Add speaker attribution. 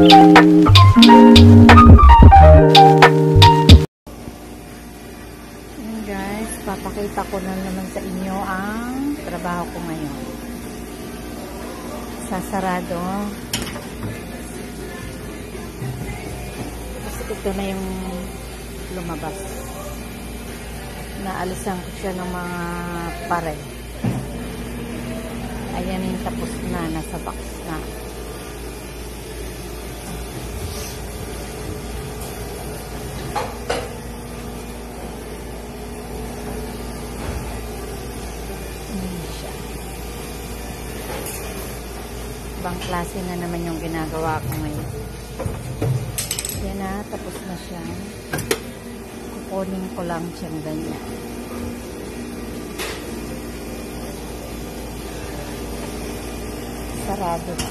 Speaker 1: Ayan guys, papakita ko na naman sa inyo ang trabaho ko ngayon. Sasarado. Kasi ito na yung lumabas. Naalisan ko siya ng mga pare. Ayan tapos na, nasa box na. Ibang klase na naman yung ginagawa ko ngayon. Yan na, tapos na siya. Kukunin ko lang siyang ganyan. Sarado na.